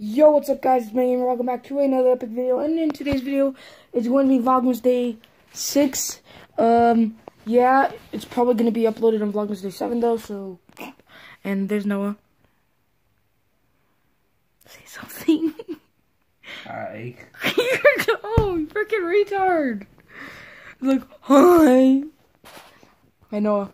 Yo, what's up guys? It's my name. Welcome back to another epic video. And in today's video, it's going to be Vlogmas Day 6. Um, yeah, it's probably going to be uploaded on Vlogmas Day 7 though, so... And there's Noah. Say something. Hi. oh, freaking retard. Like, hi. Hi, Noah.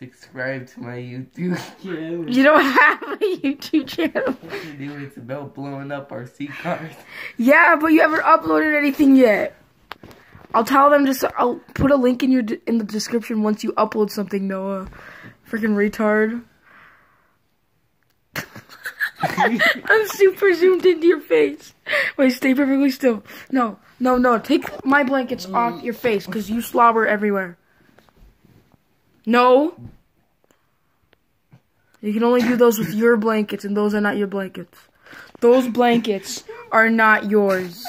Subscribe to my YouTube channel. You don't have a YouTube channel. What to do? It's about blowing up RC cars. Yeah, but you haven't uploaded anything yet. I'll tell them just. I'll put a link in your in the description once you upload something. Noah, freaking retard. I'm super zoomed into your face. Wait, stay perfectly still. No, no, no. Take my blankets off your face because you slobber everywhere. No. You can only do those with your blankets, and those are not your blankets. Those blankets are not yours.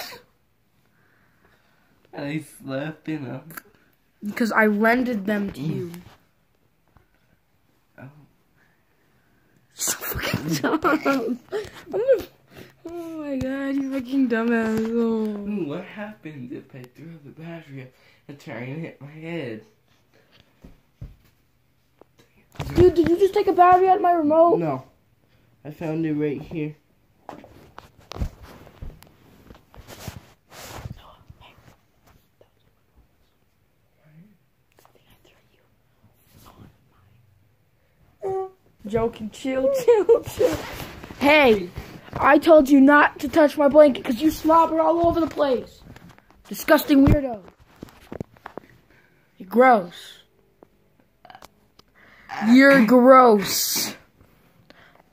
I slept in them. Because I lended them to you. Oh. So fucking dumb. Oh my god, you fucking dumbass. Oh. What happens if I throw the battery up and try and hit my head? Dude, did you just take a battery out of my remote? No. I found it right here. Joking, chill, chill, chill. Hey, I told you not to touch my blanket because you slobber all over the place. Disgusting weirdo. You're gross. You're gross.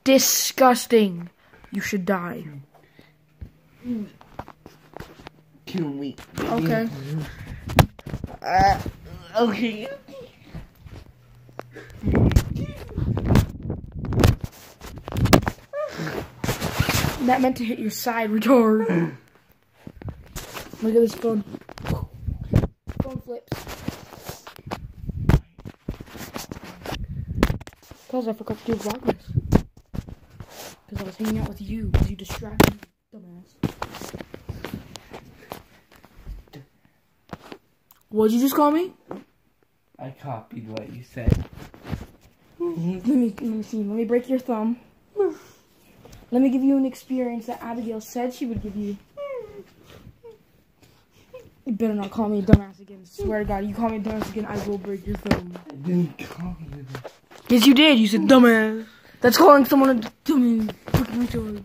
Disgusting. You should die. Can we? Okay. Uh, okay. That meant to hit your side, retard. Look at this phone. Because I forgot to do vlogmas. Because I was hanging out with you. Because you distracted me, dumbass. What'd you just call me? I copied what you said. Let me let me see. Let me break your thumb. Let me give you an experience that Abigail said she would give you. You better not call me a dumbass again. Swear to God, you call me a dumbass again, I will break your thumb. I didn't call you. Yes, you did. You said dumbass. That's calling someone a dummy. Fucking retard.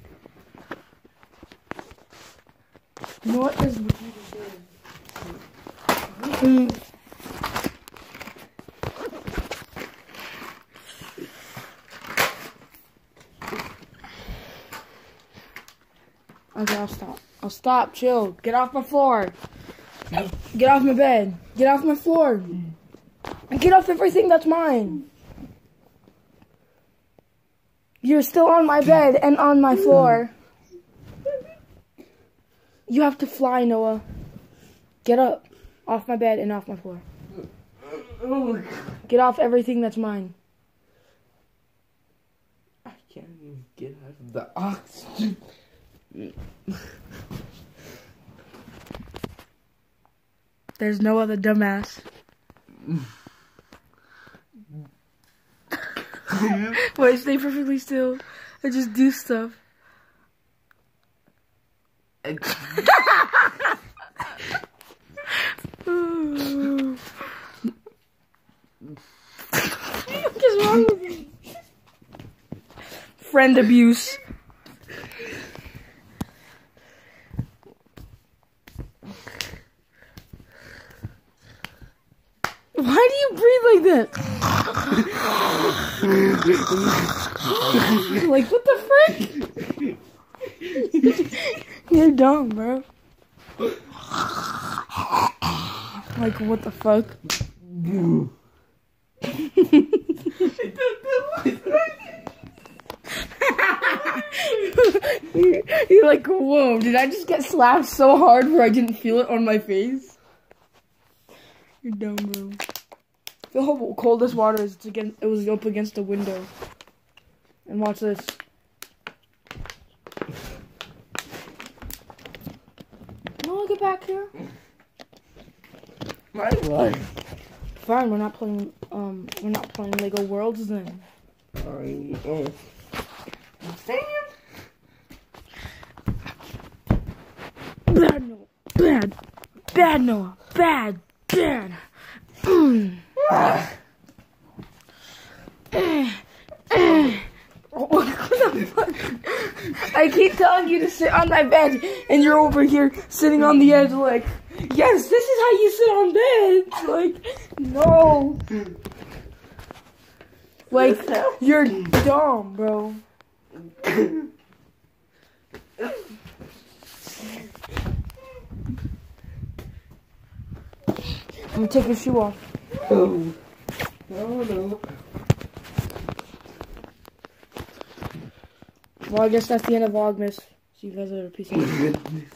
You know what? Is. Mm. Okay, I'll stop. I'll stop. Chill. Get off my floor. Get off my bed. Get off my floor. And get off everything that's mine. You're still on my bed and on my floor. You have to fly, Noah. Get up. Off my bed and off my floor. Oh, Get off everything that's mine. I can't even get out of the oxygen. There's no other dumbass. Wait, stay perfectly still. I just do stuff. what is wrong with you? Friend abuse. Why do you breathe like that? like, what the frick? You're dumb, bro. Like, what the fuck? You're like, whoa, did I just get slapped so hard where I didn't feel it on my face? You're dumb, bro. The whole coldest water is against, it was up against the window. And watch this. Can I get back here. My life. Fine, we're not playing. Um, we're not playing Lego Worlds then. Sorry. Oh. I'm saying. Bad Noah. Bad. Bad Noah. Bad. Bad. Mm. What the fuck? I keep telling you to sit on my bed, and you're over here sitting on the edge, like, yes, this is how you sit on bed. Like, no. Like, you're dumb, bro. I'm gonna take your shoe off. Oh. Oh no. Well, I guess that's the end of Vlogmas. See you guys later. Peace out.